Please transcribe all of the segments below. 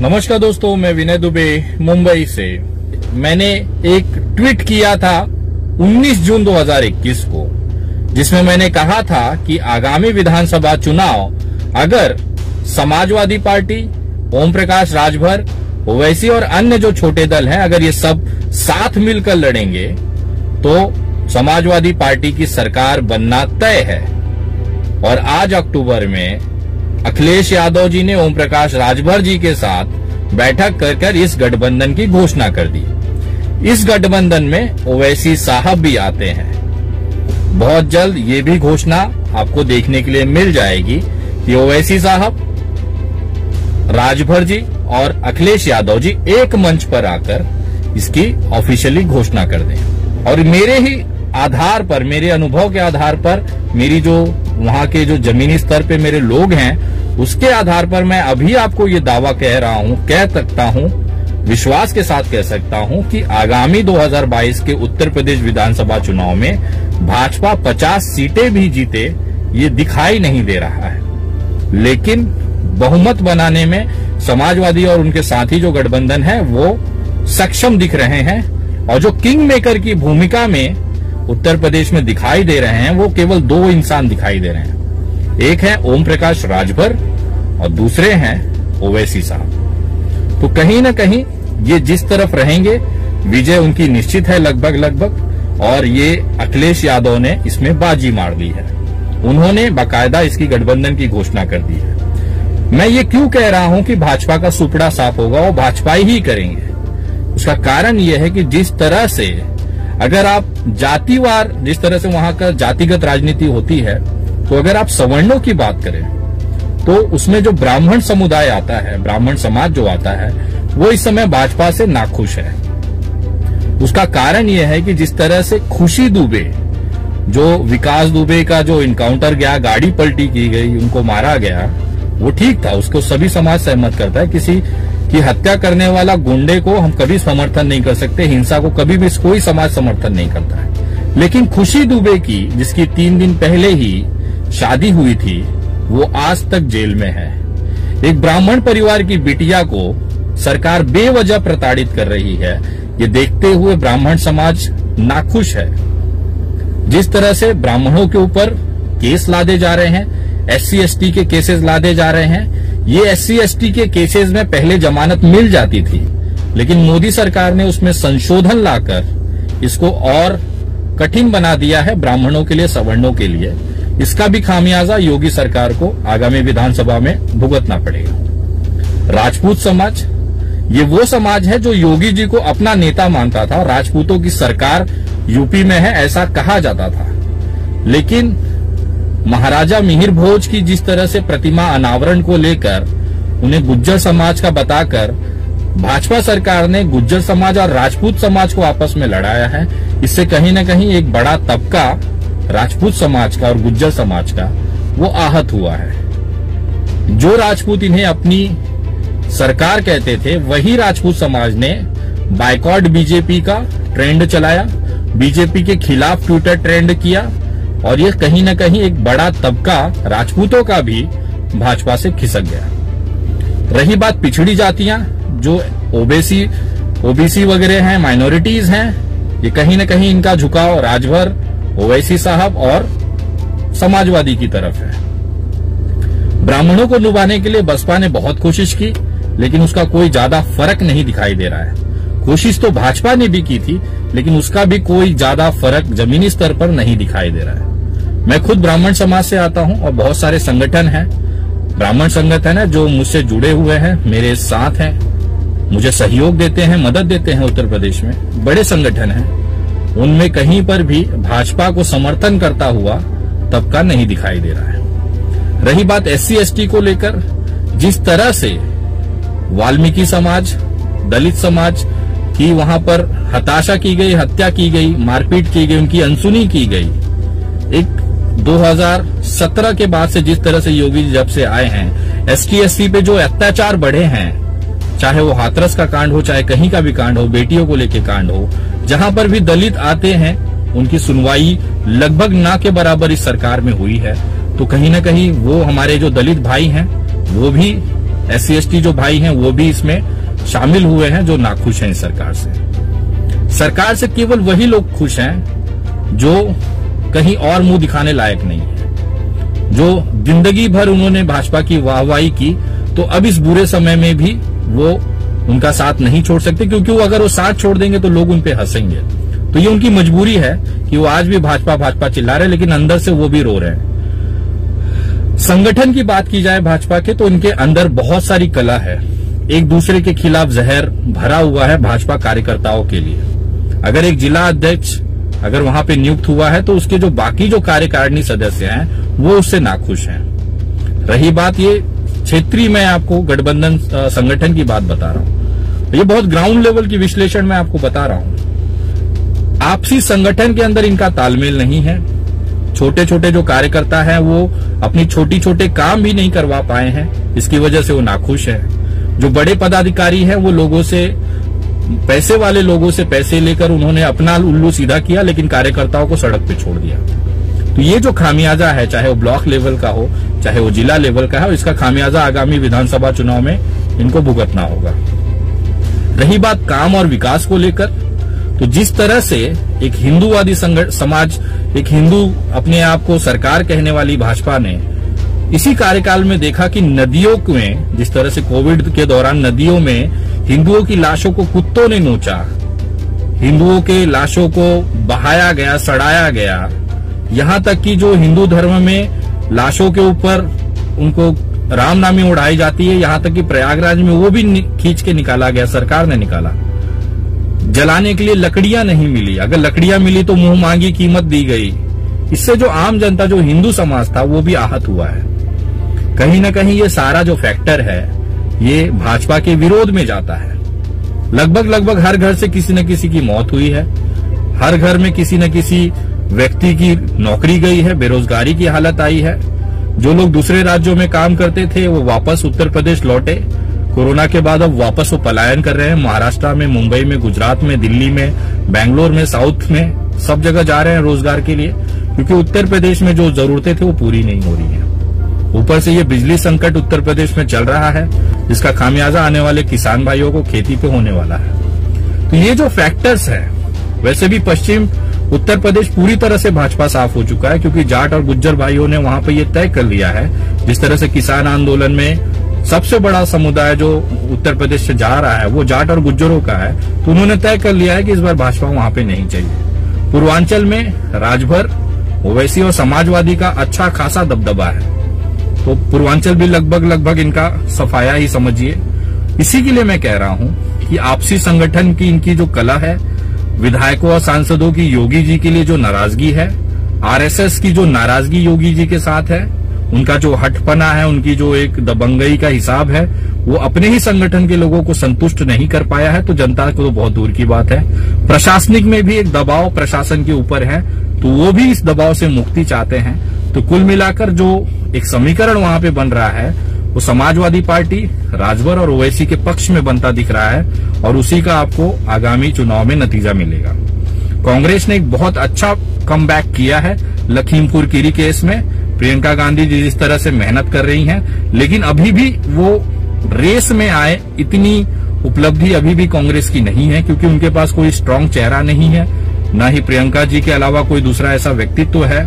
नमस्कार दोस्तों, मैं विनय दुबे, मुंबई से। मैंने एक ट्वीट किया था 19 जून 2021 को, जिसमें मैंने कहा था कि आगामी विधानसभा चुनाव, अगर समाजवादी पार्टी, ओम प्रकाश राजभर, ओवैसी और अन्य जो छोटे दल हैं, अगर ये सब साथ मिलकर लड़ेंगे तो समाजवादी पार्टी की सरकार बनना तय है। और आज अक्टूबर में अखिलेश यादव जी ने ओम प्रकाश राजभर जी के साथ बैठक कर कर इस गठबंधन की घोषणा कर दी। इस गठबंधन में ओवैसी साहब भी आते हैं। बहुत जल्द ये भी घोषणा आपको देखने के लिए मिल जाएगी कि ओवैसी साहब, राजभर जी और अखिलेश यादव जी एक मंच पर आकर इसकी ऑफिशियली घोषणा कर दें। और मेरे ही आधार पर, मेरे अनुभव के आधार पर, मेरी जो वहाँ के जो जमीनी स्तर पे मेरे लोग हैं उसके आधार पर मैं अभी आपको ये दावा कह रहा हूँ, कह सकता हूँ, विश्वास के साथ कह सकता हूँ कि आगामी 2022 के उत्तर प्रदेश विधानसभा चुनाव में भाजपा 50 सीटें भी जीते, ये दिखाई नहीं दे रहा है। लेकिन बहुमत बनाने में समाजवादी और उनके साथी जो गठबंधन है, वो सक्षम दिख रहे हैं और जो किंग मेकर की भूमिका में उत्तर प्रदेश में दिखाई दे रहे हैं, वो केवल दो इंसान दिखाई दे रहे हैं। एक है ओम प्रकाश राजभर और दूसरे हैं ओवैसी साहब। तो कहीं ना कहीं ये जिस तरफ़ रहेंगे, विजय उनकी निश्चित है लगभग लगभग, और ये अखिलेश यादव ने इसमें बाजी मार दी है। उन्होंने बाकायदा इसकी गठबंधन की घोषणा कर दी है। मैं ये क्यों कह रहा हूँ कि भाजपा का सुपड़ा साफ़ होगा, वो भाजपा ही करेंगे। उसका कारण यह है कि जिस तरह से अगर आप जातिवार, जिस तरह से वहाँ का जातिगत राजनीति होती है तो अगर आप सवर्णों की बात करें तो उसमें जो ब्राह्मण समुदाय आता है, ब्राह्मण समाज जो आता है, वो इस समय भाजपा से नाखुश है। उसका कारण यह है कि जिस तरह से खुशी दुबे, जो विकास दुबे का जो इनकाउंटर गया, गाड़ी पलटी की गई, उनको मारा गया, वो ठीक था। उसको सभी समाज सहमत करता है। किसी की हत्या करने वाला गुंडे को हम कभी समर्थन नहीं कर सकते, हिंसा को कभी भी कोई समाज समर्थन नहीं करता है। लेकिन खुशी दुबे की, जिसकी तीन दिन पहले ही शादी हुई थी वो आज तक जेल में है। एक ब्राह्मण परिवार की बिटिया को सरकार बेवजह प्रताड़ित कर रही है। ये देखते हुए ब्राह्मण समाज नाखुश है। जिस तरह से ब्राह्मणों के ऊपर केस लादे जा रहे हैं एस सी के केसेस लादे जा रहे हैं, ये एस सी के केसेस में पहले जमानत मिल जाती थी। लेकिन मोदी सरकार ने उसमें संशोधन लाकर इसको और कठिन बना दिया है ब्राह्मणों के लिए, सवर्णों के लिए। इसका भी खामियाजा योगी सरकार को आगामी विधानसभा में भुगतना पड़ेगा। राजपूत समाज, ये वो समाज है जो योगी जी को अपना नेता मानता था, राजपूतों की सरकार यूपी में है ऐसा कहा जाता था। लेकिन महाराजा मिहिर भोज की जिस तरह से प्रतिमा अनावरण को लेकर, उन्हें गुज्जर समाज का बताकर, भाजपा सरकार ने गुज्जर समाज और राजपूत समाज को आपस में लड़ाया है, इससे कहीं न कहीं एक बड़ा तबका राजपूत समाज का और गुज्जर समाज का, वो आहत हुआ है। जो राजपूत इन्हें अपनी सरकार कहते थे, वही राजपूत समाज ने बाइकॉट बीजेपी का ट्रेंड चलाया, बीजेपी के खिलाफ ट्विटर ट्रेंड किया, और ये कहीं ना कहीं एक बड़ा तबका राजपूतों का भी भाजपा से खिसक गया। रही बात पिछड़ी जातियाँ, जो ओबीसी ओबीसी वगैरह हैं, माइनॉरिटीज हैं, ये कहीं ना कहीं इनका झुकाव राजभर ओवैसी साहब और समाजवादी की तरफ़ है। ब्राह्मणों को लुभाने के लिए बसपा ने बहुत कोशिश की, लेकिन उसका कोई ज़्यादा फ़र्क नहीं दिखाई दे रहा है। कोशिश तो भाजपा ने भी की थी, लेकिन उसका भी कोई ज़्यादा फ़र्क जमीनी स्तर पर नहीं दिखाई दे रहा है। मैं खुद ब्राह्मण समाज से आता हूँ और बहुत सारे संगठन हैं। ब्राह्मण संगठन है जो मुझसे जुड़े हुए हैं, मेरे साथ हैं, मुझे सहयोग देते हैं, मदद देते हैं उत्तर प्रदेश में। बड़े संगठन हैं। उनमें कहीं पर भी भाजपा को समर्थन करता हुआ तबका नहीं दिखाई दे रहा है। रही बात एस सी को लेकर, जिस तरह से वाल्मीकि समाज, दलित समाज की वहाँ पर हताशा की गई, हत्या की गई, मारपीट की गई, उनकी अनसुनी की गई, एक 2017 के बाद से जिस तरह से योगी जी जब से आए हैं एस टी पे जो अत्याचार बढ़े हैं, चाहे वो हाथरस का कांड हो, चाहे कहीं का भी कांड हो, बेटियों को लेके कांड हो जहाँ पर भी दलित आते हैं, उनकी सुनवाई लगभग ना के बराबर इस सरकार में हुई है। तो कहीं ना कहीं वो हमारे जो दलित भाई हैं, वो भी, एस सी जो भाई हैं, वो भी इसमें शामिल हुए हैं, जो नाखुश हैं इस सरकार से। सरकार से केवल वही लोग खुश हैं, जो कहीं और मुँह दिखाने लायक नहीं है। जो ज़िंदगी भर उन्होंने भाजपा की वाहवाही की तो अब इस बुरे समय में भी वो उनका साथ नहीं छोड़ सकते, क्योंकि वो अगर वो साथ छोड़ देंगे तो लोग उन पे हंसेंगे। तो ये उनकी मजबूरी है कि वो आज भी भाजपा भाजपा चिल्ला रहे लेकिन अंदर से वो भी रो रहे हैं। संगठन की बात की जाए भाजपा के तो इनके अंदर बहुत सारी कला है। एक दूसरे के खिलाफ जहर भरा हुआ है भाजपा कार्यकर्ताओं के लिए। अगर एक जिला अध्यक्ष अगर वहाँ पे नियुक्त हुआ है तो उसके जो बाकी जो कार्यकारिणी सदस्य हैं, वो उससे नाखुश हैं। रही बात ये क्षेत्रीय, मैं आपको गठबंधन संगठन की बात बता रहा हूँ। ये बहुत ग्राउंड लेवल की विश्लेषण मैं आपको बता रहा हूँ। आपसी संगठन के अंदर इनका तालमेल नहीं है। छोटे छोटे जो कार्यकर्ता हैं, वो अपनी छोटी छोटे काम भी नहीं करवा पाए हैं। इसकी वजह से वो नाखुश है। जो बड़े पदाधिकारी हैं, वो लोगों से, पैसे वाले लोगों से पैसे लेकर उन्होंने अपना उल्लू सीधा किया, लेकिन कार्यकर्ताओं को सड़क पे छोड़ दिया। तो ये जो खामियाजा है, चाहे वो ब्लॉक लेवल का हो, चाहे वो जिला लेवल का हो इसका खामियाजा आगामी विधानसभा चुनाव में इनको भुगतना होगा। रही बात काम और विकास को लेकर तो जिस तरह से एक हिंदूवादी समाज, एक हिंदू अपने आप को सरकार कहने वाली भाजपा ने इसी कार्यकाल में देखा कि नदियों में जिस तरह से कोविड के दौरान नदियों में हिंदुओं की लाशों को कुत्तों ने नोचा, हिंदुओं के लाशों को बहाया गया, सड़ाया गया, यहाँ तक कि जो हिंदू धर्म में लाशों के ऊपर उनको रामनामी उड़ाई जाती है, यहाँ तक कि प्रयागराज में वो भी खींच के निकाला गया, सरकार ने निकाला। जलाने के लिए लकड़ियाँ नहीं मिली। अगर लकड़ियाँ मिली तो मुँह मांगी कीमत दी गई। इससे जो आम जनता, जो हिंदू समाज था, वो भी आहत हुआ है। कहीं ना कहीं ये सारा जो फैक्टर है, ये भाजपा के विरोध में जाता है। लगभग लगभग हर घर से किसी न किसी की मौत हुई है। हर घर में किसी न किसी व्यक्ति की नौकरी गई है, बेरोजगारी की हालत आई है। जो लोग दूसरे राज्यों में काम करते थे, वो वापस उत्तर प्रदेश लौटे। कोरोना के बाद अब वापस वो पलायन कर रहे हैं। महाराष्ट्र में, मुंबई में, गुजरात में, दिल्ली में, बैंगलोर में, साउथ में सब जगह जा रहे हैं रोज़गार के लिए। क्योंकि उत्तर प्रदेश में जो जरूरतें थे, वो पूरी नहीं हो रही है। ऊपर से ये बिजली संकट उत्तर प्रदेश में चल रहा है, जिसका खामियाजा आने वाले किसान भाइयों को खेती पे होने वाला है। तो ये जो फैक्टर्स है, वैसे भी पश्चिम उत्तर प्रदेश पूरी तरह से भाजपा साफ़ हो चुका है, क्योंकि जाट और गुज्जर भाइयों ने वहाँ पर ये तय कर लिया है, जिस तरह से किसान आंदोलन में सबसे बड़ा समुदाय जो उत्तर प्रदेश से जा रहा है, वो जाट और गुज्जरों का है तो उन्होंने तय कर लिया है कि इस बार भाजपा वहाँ पे नहीं चाहिए पूर्वांचल में राजभर, ओवैसी और समाजवादी का अच्छा खासा दबदबा है। तो पूर्वांचल भी लगभग लगभग इनका सफाया ही समझिए। इसी के लिए मैं कह रहा हूँ कि आपसी संगठन की इनकी जो कला है विधायकों और सांसदों की योगी जी के लिए जो नाराज़गी है, आरएसएस की जो नाराज़गी योगी जी के साथ है, उनका जो हटपना है, उनकी जो एक दबंगई का हिसाब है, वो अपने ही संगठन के लोगों को संतुष्ट नहीं कर पाया है तो जनता को तो बहुत दूर की बात है। प्रशासनिक में भी एक दबाव प्रशासन के ऊपर है तो वो भी इस दबाव से मुक्ति चाहते हैं। तो कुल मिलाकर जो एक समीकरण वहाँ पे बन रहा है वो समाजवादी पार्टी, राजभर और ओवैसी के पक्ष में बनता दिख रहा है और उसी का आपको आगामी चुनाव में नतीजा मिलेगा। कांग्रेस ने एक बहुत अच्छा कम किया है लखीमपुर कीरी केस में। प्रियंका गांधी जी जिस तरह से मेहनत कर रही हैं, लेकिन अभी भी वो रेस में आए, इतनी उपलब्धि अभी भी कांग्रेस की नहीं है, क्योंकि उनके पास कोई स्ट्रांग चेहरा नहीं है, न ही प्रियंका जी के अलावा कोई दूसरा ऐसा व्यक्तित्व है।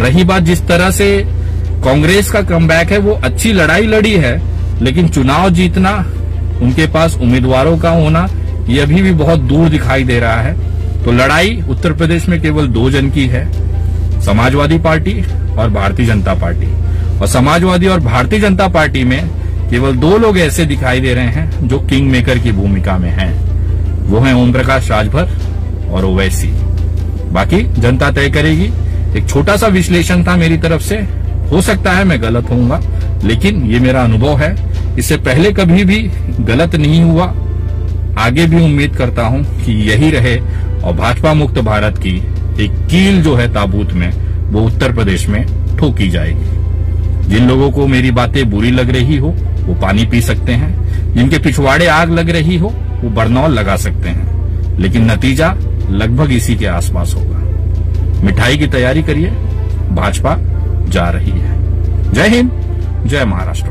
रही बात जिस तरह से कांग्रेस का कम है, वो अच्छी लड़ाई लड़ी है, लेकिन चुनाव जीतना, उनके पास उम्मीदवारों का होना, ये अभी भी बहुत दूर दिखाई दे रहा है। तो लड़ाई उत्तर प्रदेश में केवल दो जन की है, समाजवादी पार्टी और भारतीय जनता पार्टी। और समाजवादी और भारतीय जनता पार्टी में केवल दो लोग ऐसे दिखाई दे रहे हैं, जो किंग मेकर की भूमिका में हैं। वो हैं ओम प्रकाश राजभर और ओवैसी। बाकी जनता तय करेगी। एक छोटा सा विश्लेषण था मेरी तरफ़ से हो सकता है मैं गलत होऊँगा, लेकिन ये मेरा अनुभव है। इससे पहले कभी भी गलत नहीं हुआ। आगे भी उम्मीद करता हूँ कि यही रहे और भाजपा मुक्त भारत की एक कील जो है ताबूत में, वो उत्तर प्रदेश में ठोकी जाएगी। जिन लोगों को मेरी बातें बुरी लग रही हो, वो पानी पी सकते हैं। जिनके पिछवाड़े आग लग रही हो, वो बरनौल लगा सकते हैं। लेकिन नतीजा लगभग इसी के आसपास होगा। मिठाई की तैयारी करिए। भाजपा जा रही है। जय हिंद जय महाराष्ट्र।